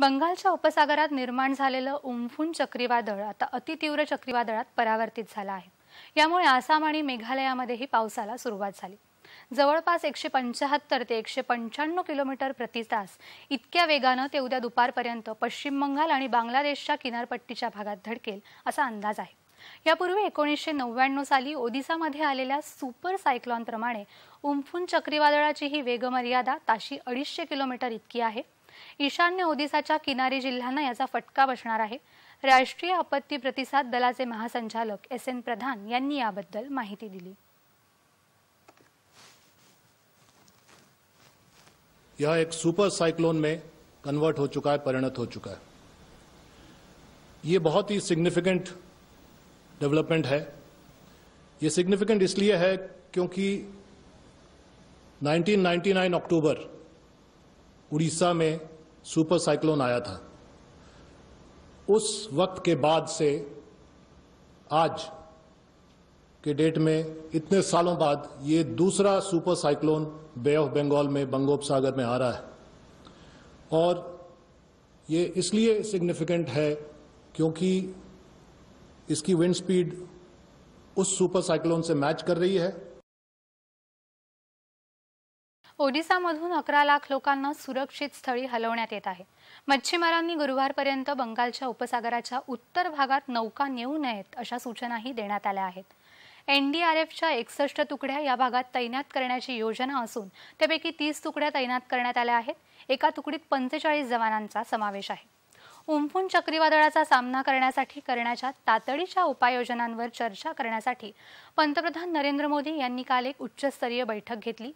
बंगालच्या उपसागरात निर्माण झालेलं उम्फून चक्रीवादळ आता अतितीव्र चक्रीवादळात परावर्तित झालं आहे. यामुळे आसाम आणि मेघालयामध्येही पावसाला सुरुवात झाली. जवळपास एकशे पंचाहत्तर ते एकशे पंच्याण्णव किलोमीटर प्रति तास इतक्या वेगानं ते उद्या दुपारपर्यंत पश्चिम बंगाल आणि बांगलादेशच्या किनारपट्टीच्या भागात धडकेल असा अंदाज आहे. यापूर्वी एकोणीसशे नव्याण्णव साली ओदिसामध्ये आलेल्या सुपर सायक्लॉनप्रमाणे उम्फून चक्रीवादळाची ही वेगमर्यादा ताशी अडीचशे किलोमीटर इतकी आहे. ईशान्य ओदिसाच्या किनारी याचा फटका बसणार आहे. राष्ट्रीय आपत्ती प्रतिसाद दलाचे महासंचालक एस एन प्रधान यांनी दिली. यह एक सुपर साइक्लोन में कन्वर्ट हो चुका है, परिणत हो चुका है. ये बहुत ही सिग्निफिकेंट डेवलपमेंट है. ये सिग्निफिकेंट इसलिए है क्योंकि 1999 अक्टूबर उड़ीसा में सुपर साइक्लोन आया था। उस वक्त के बाद से आज के डेट में इतने सालों बाद ये दूसरा super cyclone bay of Bengal में बंगोपसागर में आ रहा है। और ये इसलिए सिग्निफिकेंट है क्योंकि इसकी विंड स्पीड उस सुपर साइक्लोन से मैच कर रही है। ओडिसामधून अकरा लाख लोकांना सुरक्षित स्थळी हलवण्यात येत आहे. मच्छीमारांनी गुरुवारपर्यंत बंगालच्या उपसागराच्या उत्तर भागात नौका नेऊ नयेत अशा सूचनाही देण्यात आल्या आहेत. एनडीआरएफच्या एकसष्ट तुकड्या या भागात तैनात करण्याची योजना असून त्यापैकी तीस तुकड्या तैनात करण्यात आल्या आहेत. एका तुकडीत पंचेचाळीस जवानांचा समावेश आहे. उम्फून चक्रीवादळाचा सामना करण्यासाठी करण्याच्या तातडीच्या उपाययोजनांवर चर्चा करण्यासाठी पंतप्रधान नरेंद्र मोदी यांनी काल एक उच्चस्तरीय बैठक घेतली.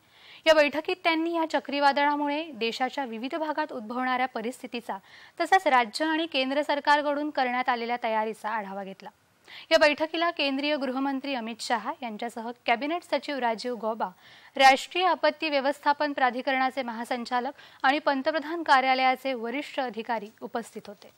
या बैठकीत त्यांनी या चक्रीवादळामुळे देशाच्या विविध भागात उद्भवणाऱ्या परिस्थितीचा तसंच राज्य आणि केंद्र सरकारकडून करण्यात आलेल्या तयारीचा आढावा घेतला. या बैठकीला केंद्रीय गृहमंत्री अमित शहा यांच्यासह कॅबिनेट सचिव राजीव गौबा राष्ट्रीय आपत्ती व्यवस्थापन प्राधिकरणाचे महासंचालक आणि पंतप्रधान कार्यालयाचे वरिष्ठ अधिकारी उपस्थित होते.